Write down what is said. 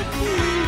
Yeah.